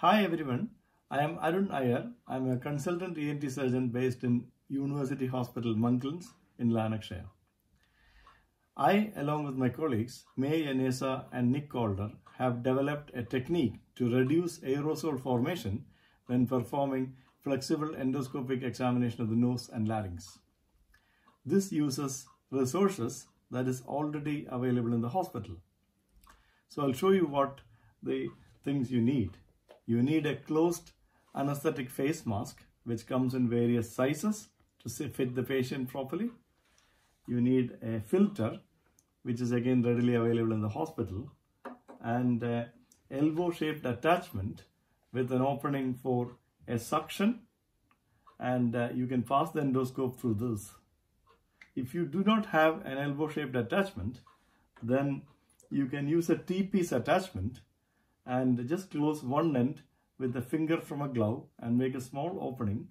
Hi everyone, I am Arun Iyer. I am a consultant ENT surgeon based in University Hospital Monklands in Lanarkshire. I, along with my colleagues May Yaneza and Nick Calder, have developed a technique to reduce aerosol formation when performing flexible endoscopic examination of the nose and larynx. This uses resources that is already available in the hospital. So I'll show you what the things you need. You need a closed anesthetic face mask which comes in various sizes to fit the patient properly. You need a filter which is again readily available in the hospital and elbow shaped attachment with an opening for a suction and uh, you can pass the endoscope through this. If you do not have an elbow shaped attachment then you can use a T-piece attachment and just close one end with the finger from a glove and make a small opening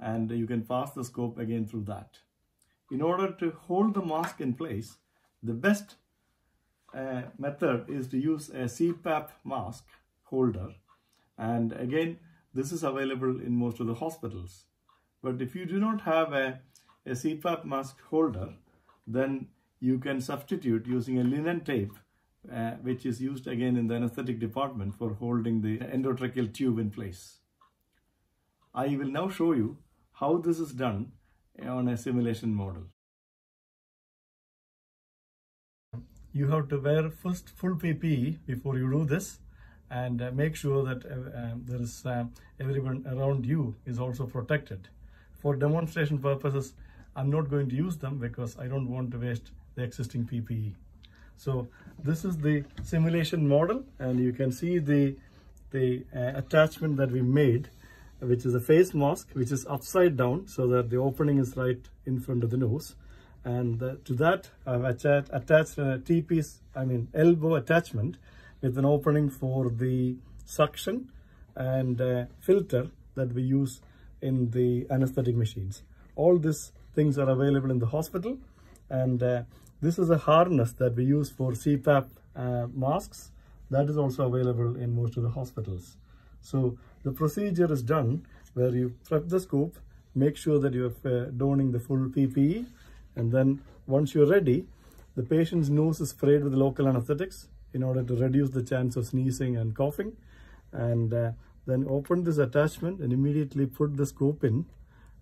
and you can pass the scope again through that. In order to hold the mask in place, the best uh, method is to use a CPAP mask holder and again this is available in most of the hospitals. But if you do not have a, a CPAP mask holder, then you can substitute using a linen tape uh, which is used again in the anesthetic department for holding the endotracheal tube in place. I will now show you how this is done on a simulation model. You have to wear first full PPE before you do this and uh, make sure that uh, um, there is uh, everyone around you is also protected. For demonstration purposes, I'm not going to use them because I don't want to waste the existing PPE. So this is the simulation model and you can see the, the uh, attachment that we made which is a face mask which is upside down so that the opening is right in front of the nose and to that I've attached, attached a T-piece, I mean elbow attachment with an opening for the suction and uh, filter that we use in the anesthetic machines. All these things are available in the hospital and uh, this is a harness that we use for CPAP uh, masks. That is also available in most of the hospitals. So the procedure is done where you prep the scope, make sure that you're uh, donning the full PPE, and then once you're ready, the patient's nose is sprayed with local anesthetics in order to reduce the chance of sneezing and coughing. And uh, then open this attachment and immediately put the scope in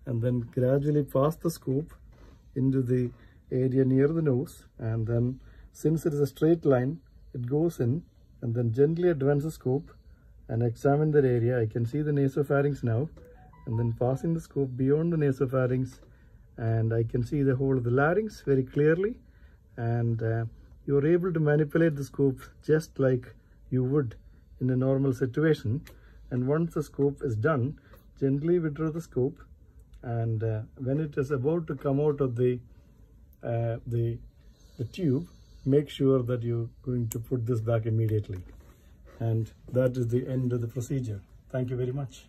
and then gradually pass the scope into the area near the nose and then since it is a straight line it goes in and then gently advance the scope and examine that area. I can see the nasopharynx now and then passing the scope beyond the nasopharynx and I can see the whole of the larynx very clearly and uh, you're able to manipulate the scope just like you would in a normal situation. And once the scope is done gently withdraw the scope and uh, when it is about to come out of the uh, the, the tube, make sure that you're going to put this back immediately. And that is the end of the procedure. Thank you very much.